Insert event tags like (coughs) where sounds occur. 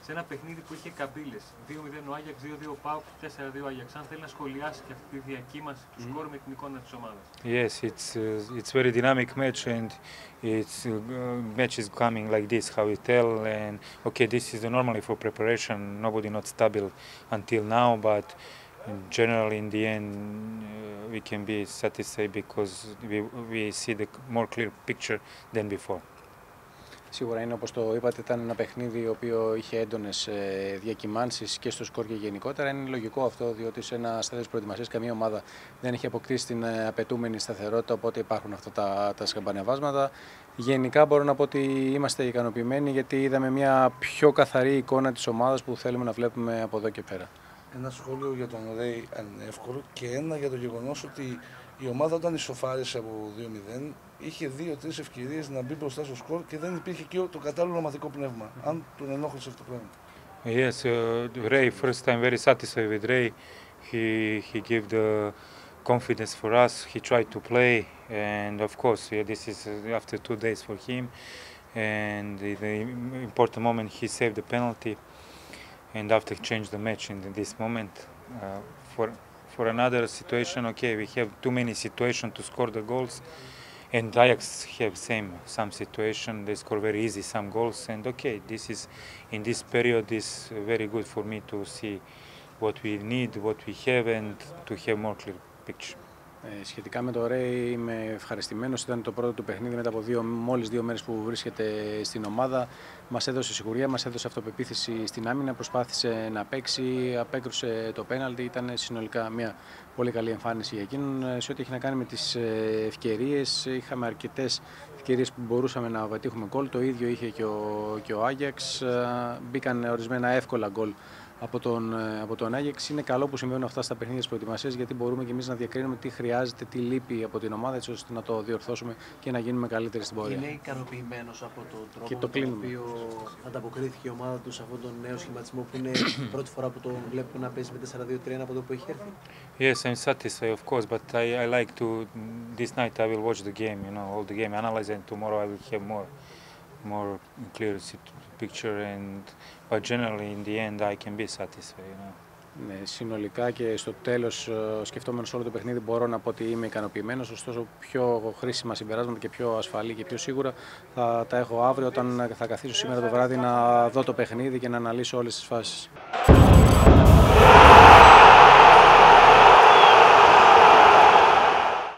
σε ένα παιχνίδι που είχε καμπύλε. 2-0 ο Άγιαξ, 2-2 ο Πάουκ, 4-2 ο Άγιαξ. Αν θέλει να σχολιάσει και αυτή τη διακύμαση του σκορ με την εικόνα τη ομάδα. Yes, it's uh, it's very dynamic match and it's uh, match is coming like this how we tell and okay this is the normally for preparation nobody not stable until now but generally in the end uh, we can be satisfied because we we see the more clear picture than before. Σίγουρα είναι όπως το είπατε, ήταν ένα παιχνίδι το οποίο είχε έντονες ε, διακυμάνσεις και στο σκορ και γενικότερα. Είναι λογικό αυτό, διότι σε ένα στάδιο προετοιμασίας καμία ομάδα δεν έχει αποκτήσει την ε, απαιτούμενη σταθερότητα, οπότε υπάρχουν αυτά τα, τα σκαμπανεβάσματα. Γενικά μπορώ να πω ότι είμαστε ικανοποιημένοι γιατί είδαμε μια πιο καθαρή εικόνα της ομάδας που θέλουμε να βλέπουμε από εδώ και πέρα. Ένα σχόλιο για τον Ρέι εύκολο και ένα για το γεγονός ότι η ομάδα όταν ισοφάρισε από 2-0 είχε δύο-τρει ευκαιρίε να μπει μπροστά στο σκορ και δεν υπήρχε και το κατάλληλο ομαδικό πνεύμα. Αν τον ενόχλησε αυτό το πράγμα. Yes, uh, Ray, first time very satisfied with Ray. He he gave the confidence for us. He tried to play, and of course, yeah, this is uh, after two days for him. And the, the important moment, he saved the penalty, and after changed the match in this moment. Uh, for for another situation, okay, we have too many situations to score the goals. and Ajax have same some situation. They score very easy some goals, and okay, this is in this period is very good for me to see what we need, what we have, and to have more clear picture. Ε, σχετικά με το Ρέι είμαι ευχαριστημένος. Ήταν το πρώτο του παιχνίδι μετά από δύο, μόλις δύο μέρες που βρίσκεται στην ομάδα. Μας έδωσε σιγουριά, μας έδωσε αυτοπεποίθηση στην άμυνα, προσπάθησε να παίξει, απέκρουσε το πέναλτι. Ήταν συνολικά μια πολύ καλή εμφάνιση για εκείνον. Σε ό,τι έχει να κάνει με τις ευκαιρίες, είχαμε αρκετές ευκαιρίες που μπορούσαμε να πετύχουμε γκολ. Το ίδιο είχε και ο, και ο Άγιαξ. Μπήκαν ορισμένα εύκολα γκολ από τον, ε, από τον Άγιεξ. Είναι καλό που συμβαίνουν αυτά στα παιχνίδια της προετοιμασίας γιατί μπορούμε και εμείς να διακρίνουμε τι χρειάζεται, τι λείπει από την ομάδα έτσι ώστε να το διορθώσουμε και να γίνουμε καλύτεροι στην πορεία. Είναι ικανοποιημένος από τον τρόπο Και το με τον κλείνουμε. οποίο ανταποκρίθηκε η ομάδα τους σε αυτόν τον νέο σχηματισμό που είναι (coughs) πρώτη φορά που το βλέπουμε να παίζει με 4-2-3 από το που έχει έρθει; Yes, I'm satisfied, of course, but I, I like to. This night I will watch the game, you know, all the game, analyze, and tomorrow I will have more, more clear sit- picture. And but generally, in the end, I can be satisfied, you know. Ναι, συνολικά και στο τέλος, σκεφτόμενος όλο το παιχνίδι, μπορώ να πω ότι είμαι ικανοποιημένος. Ωστόσο, πιο χρήσιμα συμπεράσματα και πιο ασφαλή και πιο σίγουρα θα τα έχω αύριο όταν θα καθίσω σήμερα το βράδυ να δω το παιχνίδι και να αναλύσω όλες τις φάσεις.